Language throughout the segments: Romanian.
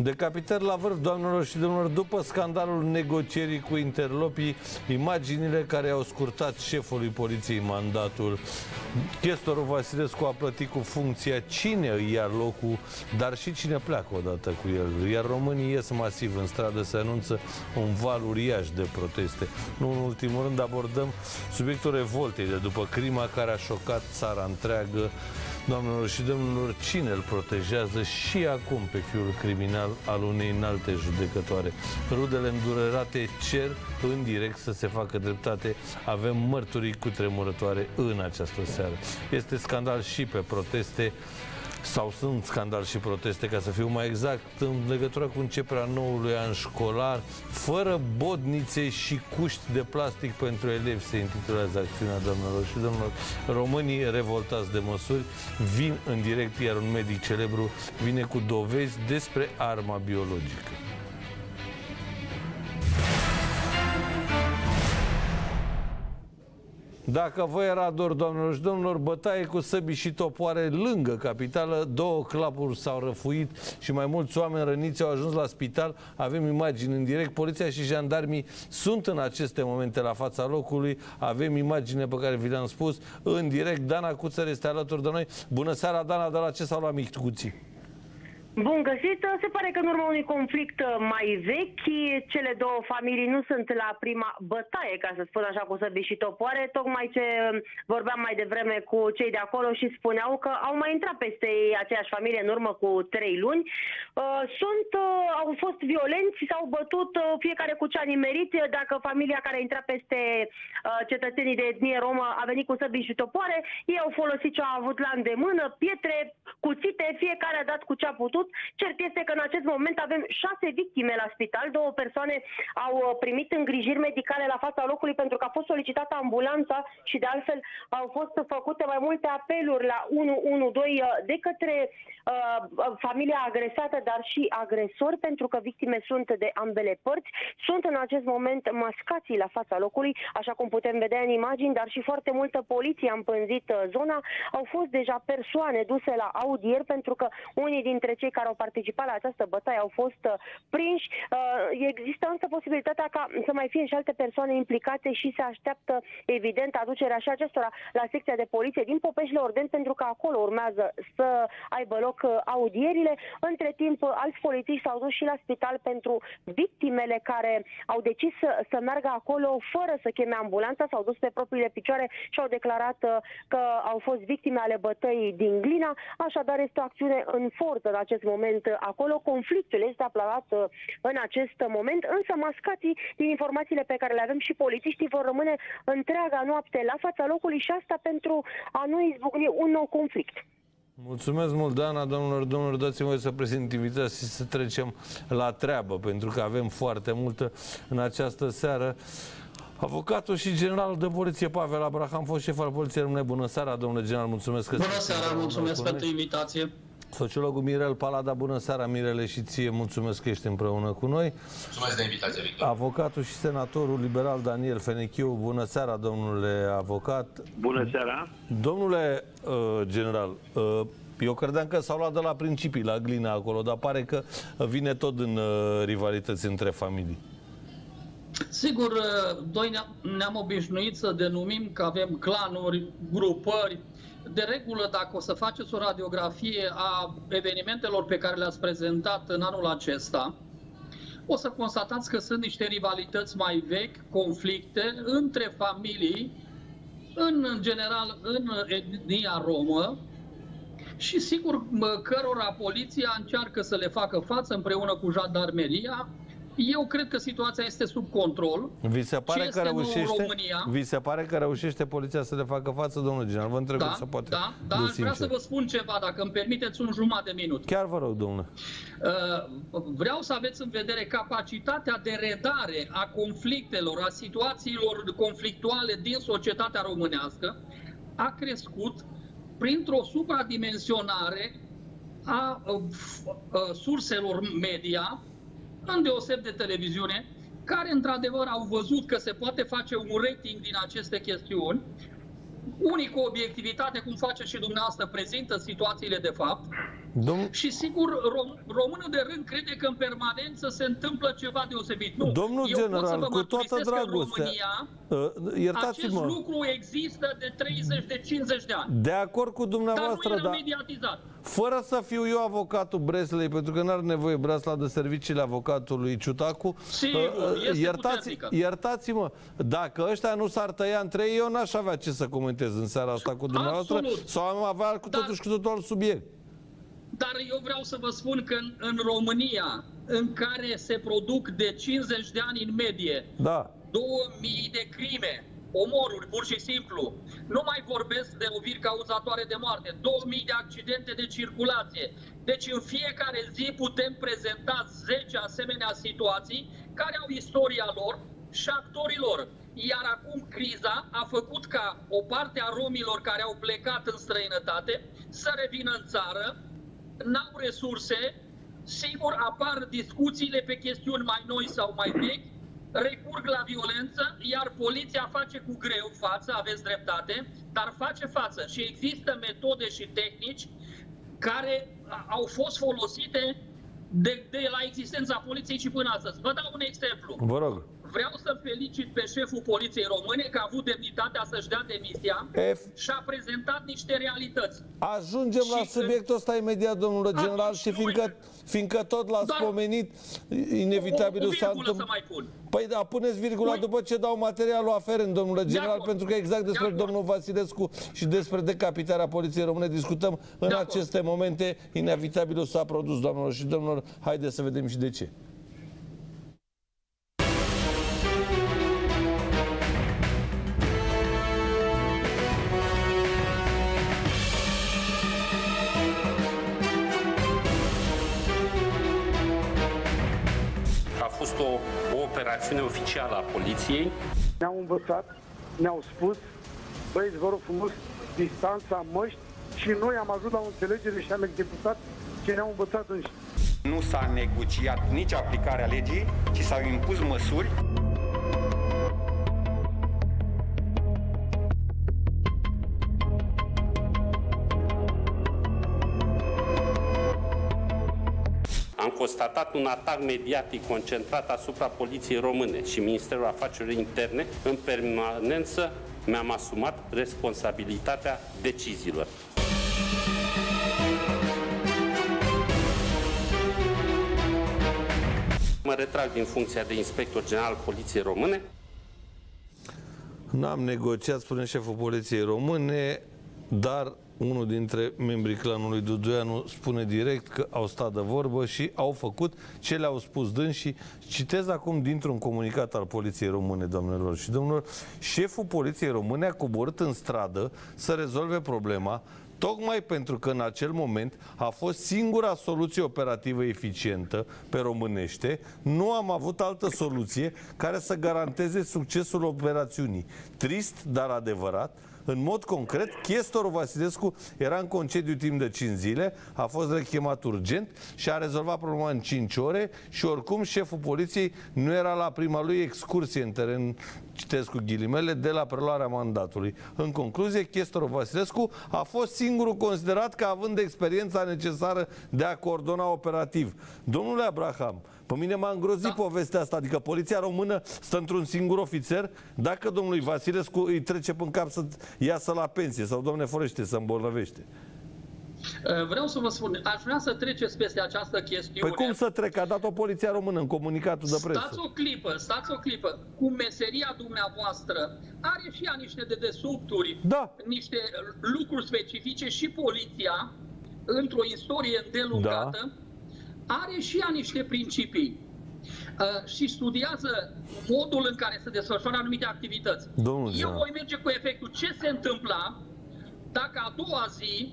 Decapitări la vârf, doamnelor și domnilor, după scandalul negocierii cu interlopii, imaginile care au scurtat șefului poliției mandatul. Chestorul Vasilescu a plătit cu funcția cine îi ia locul, dar și cine pleacă odată cu el. Iar românii ies masiv în stradă să anunță un val uriaș de proteste. Nu în ultimul rând abordăm subiectul revoltei de după crima care a șocat țara întreagă Doamnelor și domnilor, cine îl protejează și acum pe fiul criminal al unei înalte judecătoare? Rudele îndurerate cer în direct să se facă dreptate. Avem mărturii cu tremurătoare în această seară. Este scandal și pe proteste sau sunt scandal și proteste, ca să fiu mai exact, în legătură cu începerea noului an școlar, fără bodnițe și cuști de plastic pentru elevi, se intitulează acțiunea doamnelor și domnilor. Românii revoltați de măsuri vin în direct, iar un medic celebru vine cu dovezi despre arma biologică. Dacă vă era dor, doamnelor și domnilor, bătaie cu săbi și topoare lângă capitală, două clapuri s-au răfuit și mai mulți oameni răniți au ajuns la spital. Avem imagini în direct. Poliția și jandarmii sunt în aceste momente la fața locului. Avem imagine pe care vi le-am spus în direct. Dana Cuțăr este alături de noi. Bună seara, Dana, de la ce s-au luat micuții? Bun găsit! Se pare că în urma unui conflict mai vechi, cele două familii nu sunt la prima bătaie, ca să spun așa, cu săbi și topoare, tocmai ce vorbeam mai devreme cu cei de acolo și spuneau că au mai intrat peste ei aceeași familie în urmă cu trei luni. Uh, sunt, uh, au fost violenți, s-au bătut uh, fiecare cu ce a nimerit. Dacă familia care a intrat peste cetățenii de etnie romă a venit cu săbi și topoare, ei au folosit ce au avut la îndemână, pietre, cuțite, fiecare a dat cu ce a putut trecut. Cert este că în acest moment avem șase victime la spital. Două persoane au uh, primit îngrijiri medicale la fața locului pentru că a fost solicitată ambulanța și de altfel au fost făcute mai multe apeluri la 112 uh, de către uh, familia agresată, dar și agresori, pentru că victime sunt de ambele părți. Sunt în acest moment mascații la fața locului, așa cum putem vedea în imagini, dar și foarte multă poliție a împânzit uh, zona. Au fost deja persoane duse la audier pentru că unii dintre cei care au participat la această bătaie au fost uh, prinși. Uh, există însă posibilitatea ca să mai fie și alte persoane implicate și se așteaptă, evident, aducerea și acestora la secția de poliție din Popeșile Orden, pentru că acolo urmează să aibă loc uh, audierile. Între timp, alți polițiști s-au dus și la spital pentru victimele care au decis să, să meargă acolo fără să cheme ambulanța, s-au dus pe propriile picioare și au declarat că au fost victime ale bătăii din Glina. Așadar, este o acțiune în forță în acest moment acolo. Conflictul este apladat uh, în acest moment, însă mascații, din informațiile pe care le avem și polițiștii, vor rămâne întreaga noapte la fața locului și asta pentru a nu izbucni un nou conflict. Mulțumesc mult, Dana, domnilor, domnilor, dați-mi voi să prezint invitația și să trecem la treabă, pentru că avem foarte multă în această seară. Avocatul și general de poliție Pavel Abraham, fost șef al poliției Române. Bună seara, domnule general, mulțumesc că Bună seara, mulțumesc pentru invitație. Sociologul Mirel Palada, bună seara Mirele și ție, mulțumesc că ești împreună cu noi. Mulțumesc de invitație, Victor. Avocatul și senatorul liberal Daniel Fenechiu, bună seara domnule avocat. Bună seara. Domnule uh, general, uh, eu credeam că s-au luat de la principii, la glina acolo, dar pare că vine tot în uh, rivalități între familii. Sigur, uh, noi ne-am obișnuit să denumim că avem clanuri, grupări, de regulă, dacă o să faceți o radiografie a evenimentelor pe care le-ați prezentat în anul acesta, o să constatați că sunt niște rivalități mai vechi, conflicte între familii, în general în etnia romă, și sigur cărora poliția încearcă să le facă față împreună cu jandarmeria, eu cred că situația este sub control. Vi se pare, că reușește, vi se pare că reușește poliția să le facă față, domnul general? Vă întreb da, să poate. Da, da, aș vrea să vă spun ceva, dacă îmi permiteți un jumătate de minut. Chiar vă rog, domnule. Uh, vreau să aveți în vedere capacitatea de redare a conflictelor, a situațiilor conflictuale din societatea românească a crescut printr-o supradimensionare a uh, uh, surselor media îndeoseb de televiziune, care într-adevăr au văzut că se poate face un rating din aceste chestiuni, unii cu obiectivitate, cum face și dumneavoastră, prezintă situațiile de fapt, Domn... Și sigur, rom- românul de rând crede că în permanență se întâmplă ceva deosebit. Nu. Domnul Eu pot să general, vă cu toată mărturisesc că în dragostea, România, uh, acest iertați-mă, lucru există de 30 de 50 de ani. de acord cu Dar nu dumneavoastră, era dar mediatizat. fără să fiu eu avocatul Breslei, pentru că n-are nevoie Bresla de serviciile avocatului Ciutacu, Sigur, este iertați, puternică. iertați-mă, dacă ăștia nu s-ar tăia între ei, eu n-aș avea ce să comentez în seara asta cu dumneavoastră, Absolut. sau am avea cu Dar- totuși cu totul alt subiect. Dar eu vreau să vă spun că în, în România, în care se produc de 50 de ani în medie Da. 2000 de crime, omoruri, pur și simplu. Nu mai vorbesc de oviri cauzatoare de moarte, 2000 de accidente de circulație. Deci în fiecare zi putem prezenta 10 asemenea situații care au istoria lor și actorilor. Iar acum criza a făcut ca o parte a romilor care au plecat în străinătate să revină în țară, n-au resurse, sigur apar discuțiile pe chestiuni mai noi sau mai vechi, recurg la violență, iar poliția face cu greu față, aveți dreptate, dar face față și există metode și tehnici care a- au fost folosite de, de la existența poliției și până astăzi. Vă dau un exemplu. Vă rog. Vreau să felicit pe șeful poliției române că a avut demnitatea să-și dea demisia F. și a prezentat niște realități. Ajungem la Și- subiectul ăsta imediat, domnule general, Atunci și nu fiindcă, uite. fiindcă tot l-ați Dar- pomenit, O, inevitabilul o s-a virgulă să întâmplat. mai pun. Păi da, puneți virgula Ui. după ce dau materialul aferent, domnule general, acord. pentru că exact despre De acord. domnul Vasilescu și despre decapitarea poliției române discutăm în De acord. aceste momente. Inevitabilul s-a produs, doamnelor și domnilor. Haideți să vedem și de ce. Fost o, o operațiune oficială a poliției. Ne-au învățat, ne-au spus, băieți, vă rog frumos, distanța, măști și noi am ajuns la o înțelegere și am executat ce ne-au învățat înși. Nu s-a negociat nici aplicarea legii, ci s-au impus măsuri constatat un atac mediatic concentrat asupra poliției române și Ministerul Afacerilor Interne. În permanență mi-am asumat responsabilitatea deciziilor. Mă retrag din funcția de inspector general al Poliției Române. N-am negociat, spune șeful poliției române, dar unul dintre membrii clanului Duduianu spune direct că au stat de vorbă și au făcut ce le-au spus dânsii. Citez acum dintr-un comunicat al poliției române, doamnelor și domnilor, șeful poliției române a coborât în stradă să rezolve problema Tocmai pentru că în acel moment a fost singura soluție operativă eficientă pe românește, nu am avut altă soluție care să garanteze succesul operațiunii. Trist, dar adevărat, în mod concret, chestorul Vasilescu era în concediu timp de 5 zile, a fost rechemat urgent și a rezolvat problema în 5 ore și oricum șeful poliției nu era la prima lui excursie în teren, citesc cu ghilimele, de la preluarea mandatului. În concluzie, chestorul Vasilescu a fost singurul considerat ca având experiența necesară de a coordona operativ. Domnule Abraham, pe mine m-a îngrozit da. povestea asta, adică poliția română stă într-un singur ofițer, dacă domnului Vasilescu îi trece în cap să iasă la pensie sau domne forește să îmbolnăvește. Uh, Vreau să vă spun, aș vrea să treceți peste această chestiune. Păi cum să trec? A dat-o poliția română în comunicatul de presă. Stați o clipă, stați o clipă. Cu meseria dumneavoastră are și ea niște dedesubturi, Da. niște lucruri specifice și poliția, într-o istorie îndelungată, Da. are și ea niște principii. Uh, și studiază modul în care se desfășoară anumite activități. Domnul Eu general. voi merge cu efectul ce se întâmpla dacă a doua zi,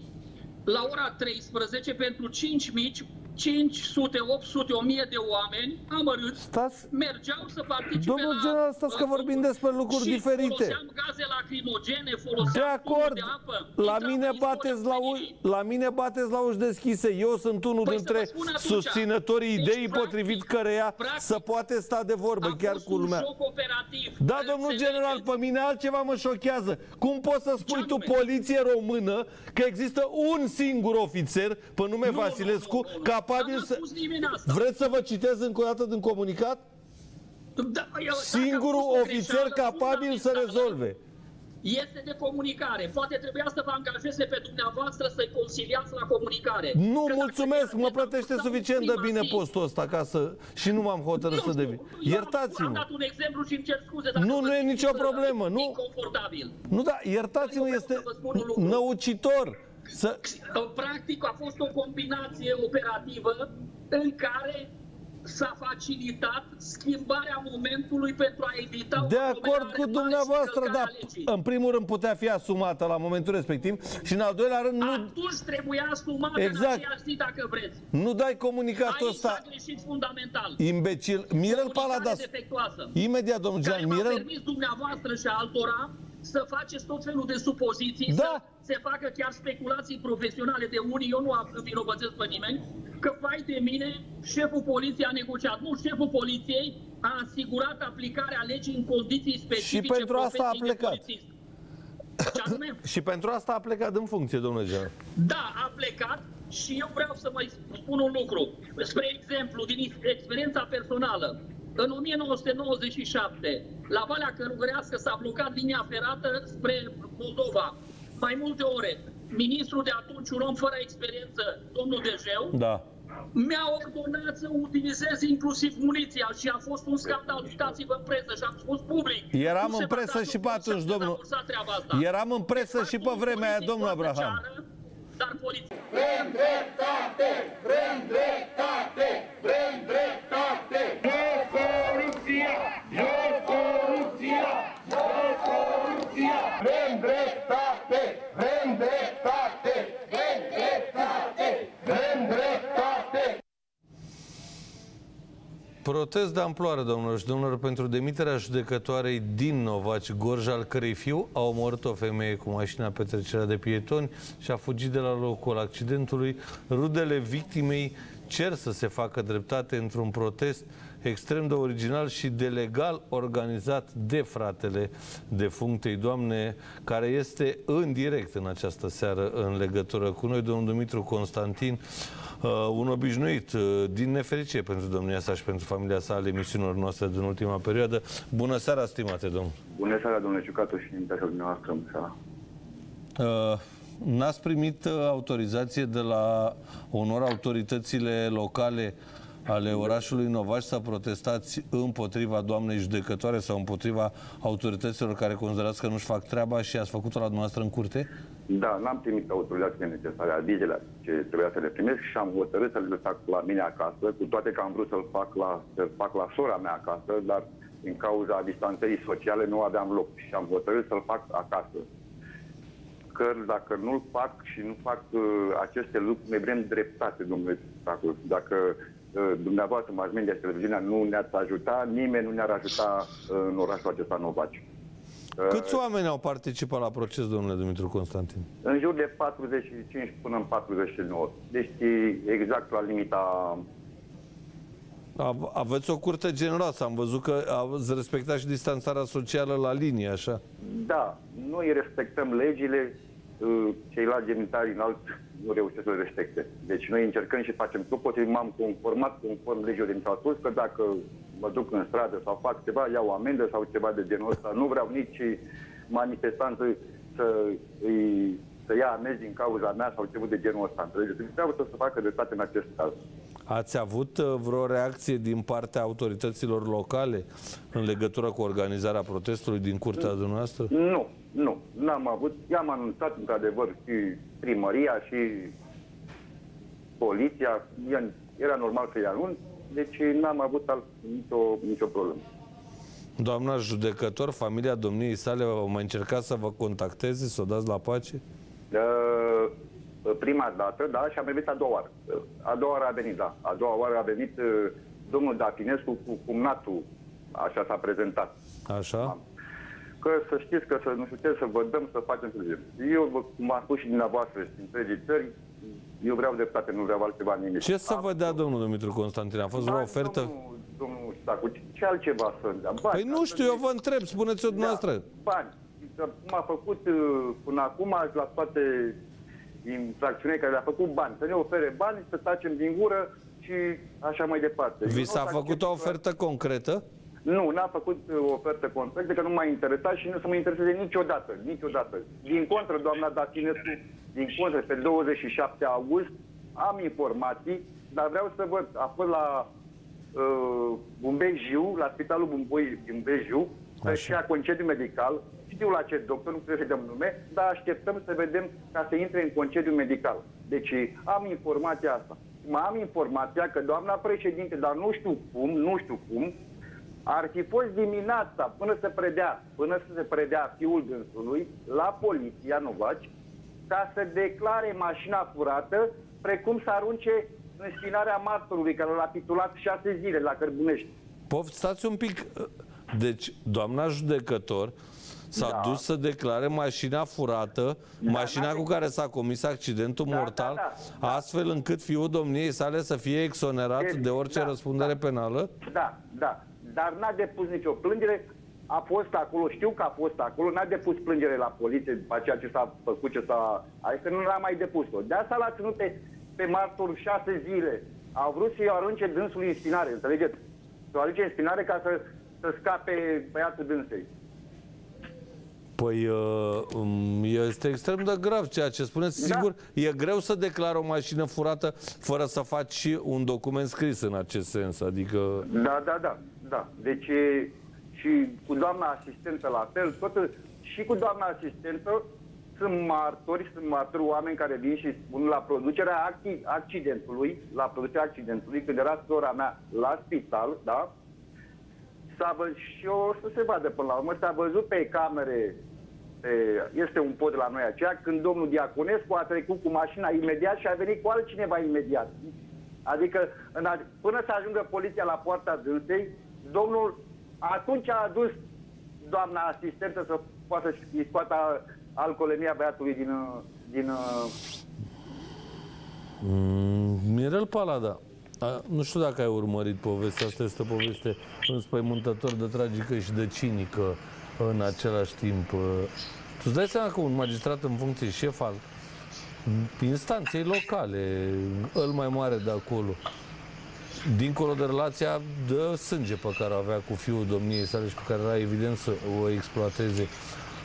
la ora 13, pentru 5 mici, 500, 800, 1000 de oameni amărâți Stați. mergeau să participe Domnul la... general, stați că vorbim despre lucruri și diferite. foloseam gaze lacrimogene, foloseam De acord, de apă. la Intram mine în bateți la, istoria uși, la mine bateți la uși deschise. Eu sunt unul Păi să dintre vă spun atunci. susținătorii Deci, ideii practic, potrivit căreia practic, să poate sta de vorbă, A chiar fost cu lumea. un joc operativ. Da, domnul general, pe mine altceva mă șochează. Cum poți să spui Ce tu anume? poliție română că există un singur ofițer pe nume Nu, Vasilescu nu, nu, nu. Capabil N-a să... spus nimeni asta. Vreți să vă citez încă o dată din comunicat? Da, eu- dacă a Singurul fost o ofițer greșeală capabil să fundamentală, rezolve. Este de comunicare. Poate trebuia să vă angajeze pe dumneavoastră să-i consiliați la comunicare. Nu, Că dacă mulțumesc, mă ați plătește avut suficient de prima bine zi- postul ăsta ca să... Și nu m-am hotărât Nu să știu, devin. eu Am Iertați-mă. dat un exemplu și îmi cer scuze dacă Nu, vă nu e simt, nicio uh, problemă, nu. Inconfortabil. Nu, da, iertați-mă, Eu vreau este să vă spun un lucru. năucitor. Să... Practic a fost o combinație operativă în care s-a facilitat schimbarea momentului pentru a evita De o acord aglomerare cu mare dumneavoastră, și da. călcarea legii. În primul rând putea fi asumată la momentul respectiv și în al doilea rând nu, Atunci trebuia asumată Exact. în aceeași zi, dacă vreți. nu dai comunicatul Aici ăsta s-a greșit fundamental. imbecil. Mirel Comunicare Paladas. defectuoasă. Imediat, domnul Care Jean, v-a Mirel... permis dumneavoastră și altora să faceți tot felul de supoziții, Da. să se facă chiar speculații profesionale de unii, eu nu vinovățesc pe nimeni, că vai de mine, șeful poliției a negociat. Nu, șeful poliției a asigurat aplicarea legii în condiții specifice pentru asta a profesiei de plecat. polițist. Ce anume? Și pentru asta a plecat în funcție, domnule general. Da, a plecat și eu vreau să mai spun un lucru. Spre exemplu, din experiența personală, în 1997, la Valea Călugărească s-a blocat linia ferată spre Moldova. Mai multe ore, ministrul de atunci, un om fără experiență, domnul Dejeu, Da. mi-a ordonat să utilizez inclusiv muniția și a fost un scandal. Uitați-vă în presă și am spus public. Eram Nu se în va presă da și pe dovadă atunci, să domnul- amorsa treaba asta. Eram în presă și pe vremea aia, domnul Abraham. Dar poliția Vrem dreptate! Vrem dreptate! Vrem dreptate! Vrem dreptate! Protest de amploare, domnilor și domnilor, pentru demiterea judecătoarei din Novaci Gorj, al cărei fiu a omorât o femeie cu mașina pe trecerea de pietoni și a fugit de la locul accidentului. Rudele victimei cer să se facă dreptate într-un protest extrem de original și de legal organizat de fratele defunctei doamne, care este în direct în această seară în legătură cu noi, domnul Dumitru Constantin, uh, un obișnuit, uh, din nefericire pentru domnia sa și pentru familia sa ale emisiunilor noastre din ultima perioadă. Bună seara, stimate domn! Bună seara, domnule Ciucatu și invitația dumneavoastră în seara. Uh, N-ați primit uh, autorizație de la onor autoritățile locale ale orașului Novaș să protestați împotriva doamnei judecătoare sau împotriva autorităților care considerați că nu-și fac treaba și ați făcut-o la dumneavoastră în curte? Da, n-am primit autorizațiile necesare, avizele ce trebuia să le primesc și am hotărât să le fac la mine acasă, cu toate că am vrut să-l fac la, să fac la sora mea acasă, dar din cauza distanțării sociale nu aveam loc și am hotărât să-l fac acasă. Că dacă nu-l fac și nu fac uh, aceste lucruri, ne vrem dreptate, domnule Ciucatu. Dacă uh, dumneavoastră, mass media și televiziunea nu ne-ați ajuta, nimeni nu ne-ar ajuta uh, în orașul acesta Novaci. Câți oameni au participat la proces, domnule Dumitru Constantin? În jur de 45 până în 49. Deci e exact la limita... Ave- Aveți o curte generoasă, am văzut că ați respectat și distanțarea socială la linie, așa. Da, noi respectăm legile, uh, ceilalți genitari înalt nu reușesc să le respecte. Deci noi încercăm și facem tot posibil. M-am conformat conform legilor din s spus că dacă mă duc în stradă sau fac ceva, iau amendă sau ceva de genul ăsta. Nu vreau nici manifestanță să, îi, să ia amenzi din cauza mea sau ceva de genul ăsta. Înțelegeți? Vreau să se facă dreptate în acest caz. Ați avut uh, vreo reacție din partea autorităților locale în legătură cu organizarea protestului din curtea dumneavoastră? Nu, nu, n-am avut. I-am anunțat într-adevăr și primăria și poliția. Era normal să-i anunț, deci n-am avut alt, nicio, nicio problemă. Doamna judecător, familia domniei sale au mai încercat să vă contacteze, să o dați la pace? Uh, uh, prima dată, da, și am venit a doua oară. Uh, A doua oară a venit, da. A doua oară a venit uh, domnul Dafinescu cu cumnatul, așa s-a prezentat. Așa? Că să știți că să nu știu ce, să vă dăm, să facem să zicem. Eu, vă- cum am spus și dumneavoastră și întregii țări, eu vreau dreptate, nu vreau altceva nimic. Ce să vă dea domnul Dumitru Constantin? A fost vreo Bani, ofertă? Domnul, domnul Stacu, ce- ce altceva să dea? Bani, Păi nu ca știu, să eu vă întreb, spuneți-o dumneavoastră. Da, bani. Că Cum a făcut uh, până acum la toate infracțiunile care le-a făcut bani. Să ne ofere bani, să tacem din gură și așa mai departe. Eu Vi nu s-a o să făcut o accept- ofertă concretă? Nu, n-a făcut uh, o ofertă concretă, că nu m-a interesat și nu să mă intereseze niciodată, niciodată. Din contră, doamna Datinescu, din contră, pe 27 august am informații, dar vreau să văd, a fost la uh, Bumbejiu, la Spitalul Bumbui din Bumbejiu, și a concediu medical, știu la ce doctor, nu trebuie să dăm nume, dar așteptăm să vedem ca să intre în concediu medical. Deci am informația asta. Mai am informația că doamna președinte, dar nu știu cum, nu știu cum, ar fi fost dimineața până să predea, până să se predea fiul dânsului la poliția Novaci ca să declare mașina furată, precum să arunce în spinarea martorului care l-a titulat șase zile la Cărbunești. Pof, stați un pic. Deci, doamna judecător s-a Da. dus să declare mașina furată, mașina n-are- cu care s-a comis accidentul Da, mortal, da, da, astfel încât fiul domniei sale să fie exonerat Deci, de orice da, răspundere da. penală? Da, da. Dar n-a depus nicio plângere. A fost acolo, știu că a fost acolo, n-a depus plângere la poliție după ceea ce s-a făcut, ce s-a... Adică nu l-a mai depus-o. De asta l-a ținut pe, pe martor șase zile. Au vrut să-i arunce dânsul în spinare, înțelegeți? Să o arunce în spinare ca să, să scape băiatul dânsei. Păi uh, um, este extrem de grav ceea ce spuneți. Da. Sigur, e greu să declari o mașină furată fără să faci și un document scris în acest sens. Adică, Da, da, da, da. Deci e- și cu doamna asistentă la fel, tot, și cu doamna asistentă sunt martori, sunt martori oameni care vin și spun la producerea acti- accidentului, la producerea accidentului, când era sora mea la spital, da? S-a văzut și o să se vadă până la urmă, s-a văzut pe camere, pe, este un pod la noi aceea, când domnul Diaconescu a trecut cu mașina imediat și a venit cu altcineva imediat. Adică în a, până să ajungă poliția la poarta dânsei, domnul atunci a adus doamna asistentă să poată să-i scoată alcoolemia băiatului din, uh, din uh, mm, Mirel Palada, a, nu știu dacă ai urmărit povestea asta, este o poveste înspăimântător de tragică și de cinică în același timp. Uh, Tu îți dai seama că un magistrat în funcție șef al instanței locale, îl mai mare de acolo, dincolo de relația de sânge pe care o avea cu fiul domniei sale și pe care era evident să o exploateze,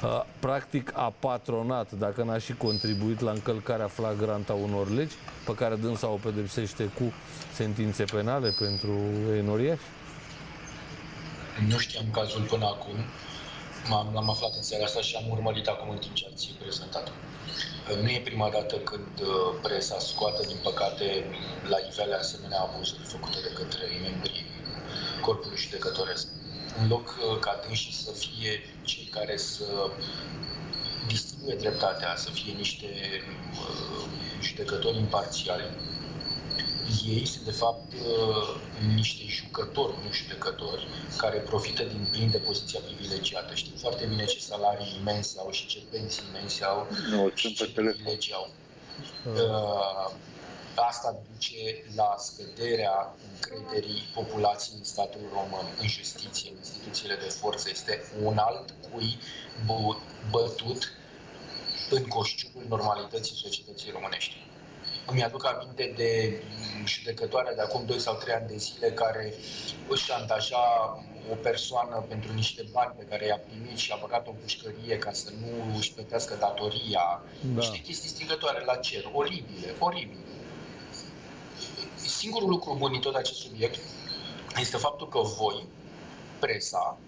a, practic a patronat, dacă n-a și contribuit la încălcarea flagrantă a unor legi pe care dânsa o pedepsește cu sentințe penale pentru enoriași? Nu știam cazul până acum. M-am, l-am aflat în seara asta și am urmărit acum în timp ce ați prezentat. Nu e prima dată când uh, presa scoate, din păcate, la iveală asemenea abuzuri făcute de către membrii corpului judecătoresc. În loc uh, ca dânsii să fie cei care să distribuie dreptatea, să fie niște uh, judecători imparțiali, ei sunt de fapt uh, niște jucători, nu judecători, care profită din plin de poziția privilegiată. Știm foarte bine ce salarii imense au și ce pensii imense au Nu, și sunt ce pe telefon. privilegii au. Uh, asta duce la scăderea încrederii populației în statul român, în justiție, în instituțiile de forță. Este un alt cui bă- bătut în coșciugul normalității societății românești. Îmi aduc aminte de judecătoarea de acum 2 sau 3 ani de zile care își șantaja o persoană pentru niște bani pe care i-a primit și a băgat o pușcărie ca să nu își plătească datoria. Da. Niște chestii strigătoare la cer, oribile, oribile. Singurul lucru bun din tot acest subiect este faptul că voi, presa,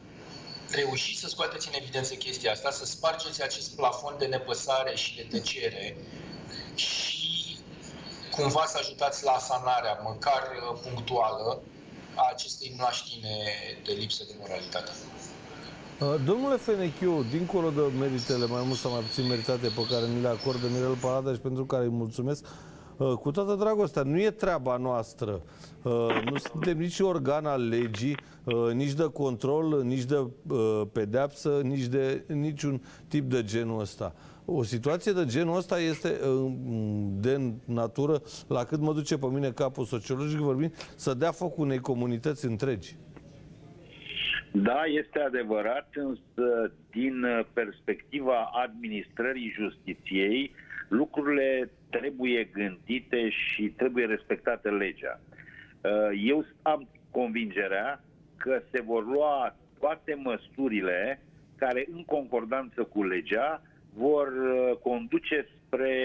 reușiți să scoateți în evidență chestia asta, să spargeți acest plafon de nepăsare și de tăcere și cumva să ajutați la asanarea, măcar uh, punctuală, a acestei mlaștine de lipsă de moralitate. Uh, Domnule Fenechiu, dincolo de meritele mai mult sau mai puțin meritate pe care mi le acordă Mirel Parada și pentru care îi mulțumesc, uh, cu toată dragostea, nu e treaba noastră. Uh, Nu suntem nici organ al legii, nici de control, nici de pedeapsă, nici de niciun tip de genul ăsta. O situație de genul ăsta este de natură, la cât mă duce pe mine capul sociologic vorbind, să dea foc unei comunități întregi. Da, este adevărat, însă din perspectiva administrării justiției, lucrurile trebuie gândite și trebuie respectată legea. Eu am convingerea că se vor lua toate măsurile care, în concordanță cu legea, vor conduce spre,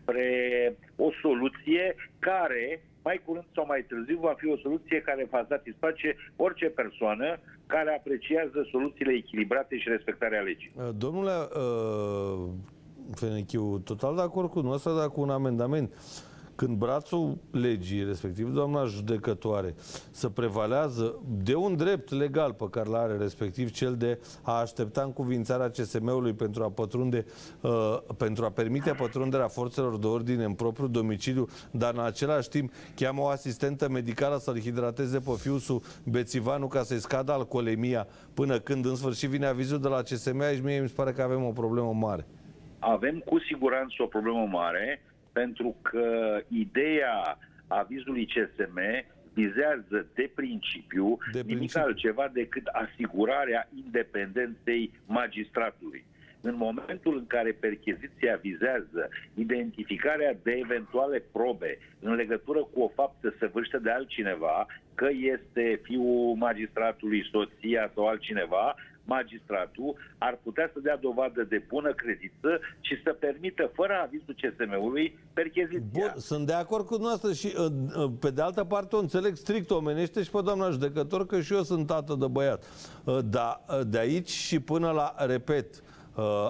spre o soluție care mai curând sau mai târziu va fi o soluție care va satisface orice persoană care apreciază soluțiile echilibrate și respectarea legii. Uh, domnule uh, Fenechiu, total de acord cu noastră, dar cu un amendament. Când brațul legii, respectiv doamna judecătoare, să prevalează de un drept legal pe care l are, respectiv cel de a aștepta încuvințarea CSM-ului pentru a pătrunde, uh, pentru a permite pătrunderea forțelor de ordine în propriul domiciliu, dar în același timp cheamă o asistentă medicală să-l hidrateze pe fiusul Bețivanu ca să-i scadă alcoolemia până când în sfârșit vine avizul de la CSM, aici mie mi se pare că avem o problemă mare. Avem cu siguranță o problemă mare, pentru că ideea avizului CSM vizează de principiu, de principiu nimic altceva decât asigurarea independenței magistratului. În momentul în care percheziția vizează identificarea de eventuale probe în legătură cu o faptă săvârșită de altcineva, că este fiul magistratului, soția sau altcineva, magistratul ar putea să dea dovadă de bună credință și să permită, fără avizul CSM-ului, percheziția. Bun, sunt de acord cu noastră și, uh, uh, pe de altă parte, o înțeleg strict omenește și pe doamna judecător, că și eu sunt tată de băiat. Uh, dar de aici și până la, repet,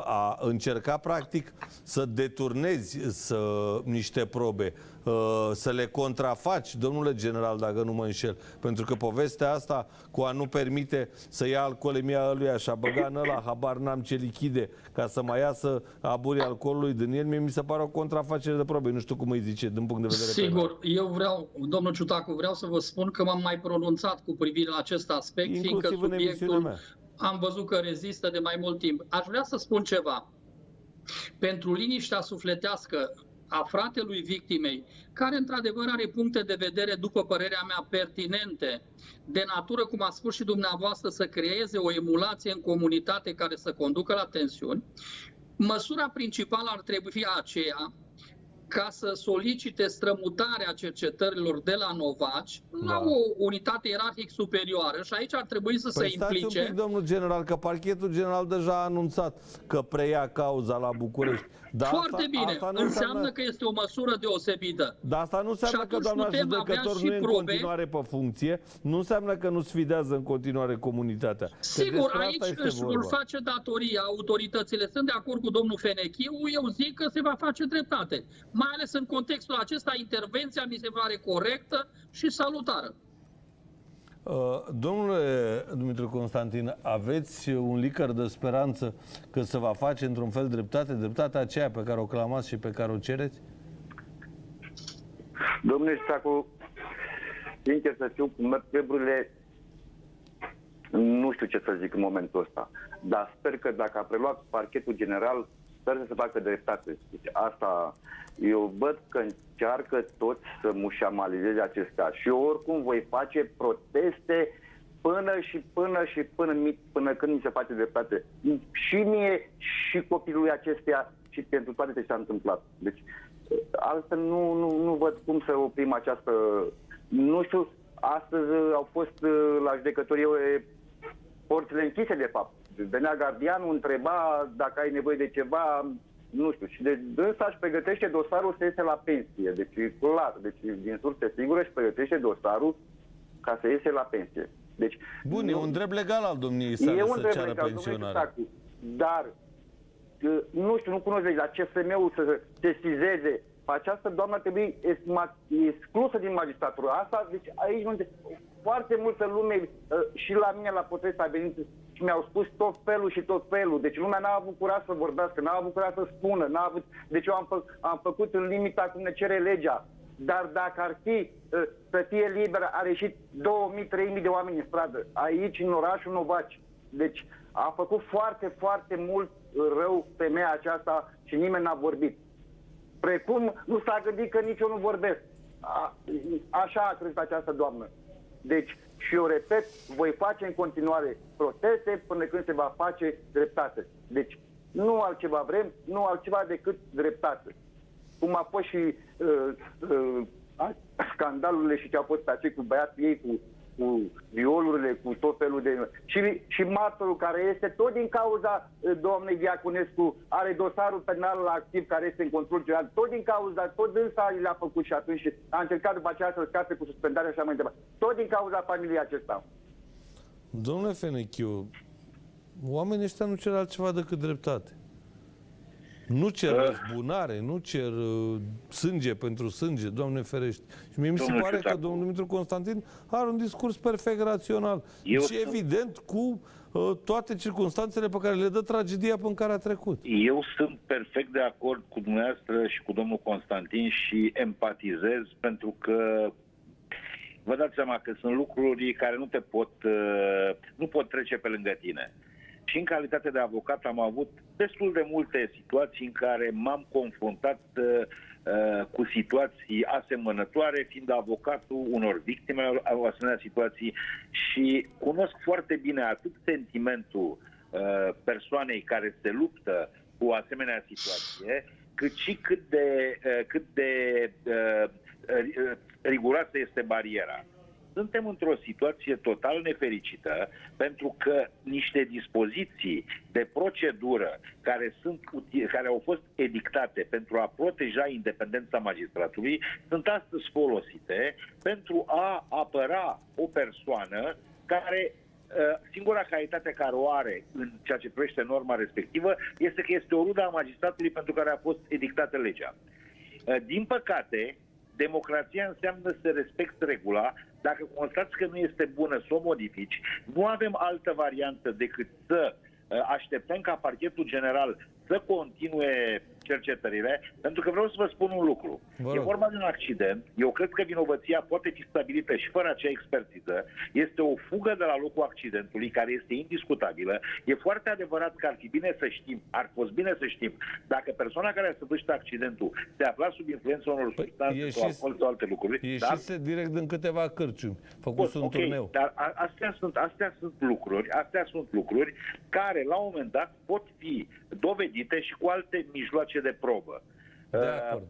a încerca practic să deturnezi să, niște probe, să le contrafaci, domnule general, dacă nu mă înșel. Pentru că povestea asta cu a nu permite să ia alcoolemia lui și a băga în ăla, habar n-am ce lichide, ca să mai iasă aburii alcoolului din el, mie mi se pare o contrafacere de probe. Nu știu cum îi zice din punct de vedere Sigur, penal. eu vreau, domnul Ciutacu, vreau să vă spun că m-am mai pronunțat cu privire la acest aspect, Inclusiv fiindcă subiectul mea am văzut că rezistă de mai mult timp. Aș vrea să spun ceva. Pentru liniștea sufletească a fratelui victimei, care într-adevăr are puncte de vedere, după părerea mea, pertinente, de natură, cum a spus și dumneavoastră, să creeze o emulație în comunitate care să conducă la tensiuni, măsura principală ar trebui fi aceea ca să solicite strămutarea cercetărilor de la Novaci da. la o unitate ierarhic superioară și aici ar trebui să păi se implice... un pic, domnul general, că parchetul general deja a anunțat că preia cauza la București. Dar Foarte asta, bine, asta nu înseamnă... înseamnă că este o măsură deosebită. Dar asta nu înseamnă că doamna judecător nu e în probe... continuare pe funcție, nu înseamnă că nu sfidează în continuare comunitatea. Sigur, aici își vor face datoria autoritățile. Sunt de acord cu domnul Fenechiu, eu zic că se va face dreptate. Mai ales în contextul acesta, intervenția mi se pare corectă și salutară. Uh, domnule Dumitru Constantin, aveți un licăr de speranță că se va face într-un fel dreptate, dreptatea aceea pe care o clamați și pe care o cereți? Domnule Stacu, sincer să fiu, treburile nu știu ce să zic în momentul ăsta, dar sper că dacă a preluat parchetul general, sper să se facă dreptate. Deci asta, eu văd că încearcă toți să mușamalizeze acestea și eu oricum voi face proteste până și până și până, până când mi se face dreptate. Și mie și copilului acestea și pentru toate ce s-a întâmplat. Deci altfel nu, nu, nu văd cum să oprim această... Nu știu, astăzi au fost la judecătorie porțile închise de fapt. Venea gardianul, întreba dacă ai nevoie de ceva, nu știu, și de dânsa își pregătește dosarul să iese la pensie. Deci, clar, deci din surse sigură își pregătește dosarul ca să iese la pensie. Deci, Bun, nu, e un drept legal al domniei sale să drept ceară legal, pensionare. Dar, nu știu, nu cunosc, dar CSM-ul să se sizeze această doamnă trebuie exclusă din magistratură. Asta, deci aici unde foarte multă lume uh, și la mine la potest a venit și mi-au spus tot felul și tot felul. Deci lumea n-a avut curaj să vorbească, n-a avut curaj să spună, n-a avut... Deci eu am, fă, am făcut în limita cum ne cere legea. Dar dacă ar fi uh, să fie liberă, ar ieșit 2000-3000 de oameni în stradă, aici în orașul Novaci. Deci a făcut foarte, foarte mult rău femeia aceasta și nimeni n-a vorbit. Precum nu s-a gândit că nici eu nu vorbesc. A, așa a crezut această doamnă. Deci, și eu repet, voi face în continuare proteste până când se va face dreptate. Deci, nu altceva vrem, nu altceva decât dreptate. Cum a fost și uh, uh, scandalurile și ce au fost pe acei cu băiații ei, cu cu violurile, cu tot felul de... Și, și martorul care este tot din cauza doamnei Diaconescu, are dosarul penal activ care este în control general, tot din cauza, tot dânsa le-a făcut și atunci a încercat după aceea să scape cu suspendarea și așa mai departe. Tot din cauza familiei acesta. Domnule Fenechiu, oamenii ăștia nu cer altceva decât dreptate. Nu cer uh. răzbunare, nu cer uh, sânge pentru sânge, Doamne ferește. Și mie mi se pare că domnul Dumitru Constantin are un discurs perfect rațional. Eu și sunt... evident cu uh, toate circunstanțele pe care le dă tragedia pe care a trecut. Eu sunt perfect de acord cu dumneavoastră și cu domnul Constantin și empatizez pentru că vă dați seama că sunt lucruri care nu te pot, uh, nu pot trece pe lângă tine. Și în calitate de avocat am avut destul de multe situații în care m-am confruntat uh, uh, cu situații asemănătoare, fiind avocatul unor victime au asemenea situații și cunosc foarte bine atât sentimentul uh, persoanei care se luptă cu o asemenea situație, cât și cât de, uh, cât de uh, riguroasă este bariera suntem într-o situație total nefericită pentru că niște dispoziții de procedură care, sunt, care au fost edictate pentru a proteja independența magistratului sunt astăzi folosite pentru a apăra o persoană care ă, singura calitate care o are în ceea ce privește norma respectivă este că este o rudă a magistratului pentru care a fost edictată legea. Ă, din păcate, democrația înseamnă să respecti regula, dacă constați că nu este bună, să o modifici. Nu avem altă variantă decât să uh, așteptăm ca parchetul general să continue cercetările, pentru că vreau să vă spun un lucru. E vorba de un accident. Eu cred că vinovăția poate fi stabilită și fără acea expertiză. Este o fugă de la locul accidentului, care este indiscutabilă. E foarte adevărat că ar fi bine să știm, ar fost bine să știm, dacă persoana care a săvârșit accidentul se afla sub influența unor păi, substanțe sau alcool sau alte lucruri. Ieșise dar... direct din câteva cărciumi. Făcut un okay, turneu. Dar a, astea sunt, astea sunt lucruri, astea sunt lucruri care la un moment dat pot fi dovedite și cu alte mijloace de probă. De uh, acord.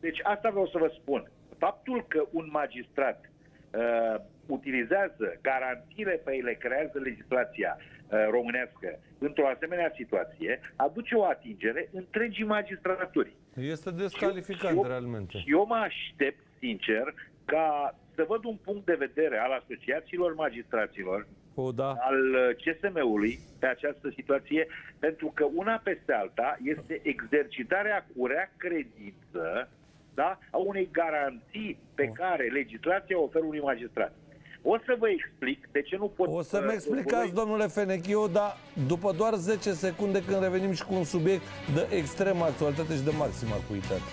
Deci asta vreau să vă spun. Faptul că un magistrat uh, utilizează garanțiile pe care le creează legislația uh, românească într-o asemenea situație, aduce o atingere întregii magistraturi. Este descalificant eu, realmente. Și eu mă aștept, sincer, ca să văd un punct de vedere al asociațiilor magistraților o, da. al uh, CSM-ului pe această situație, pentru că una peste alta este exercitarea cu rea credință da, a unei garanții pe care legislația oferă unui magistrat. O să vă explic de ce nu pot... O să-mi explicați, voi... domnule Fenechiu, dar după doar 10 secunde când revenim și cu un subiect de extremă actualitate și de maximă acuitate.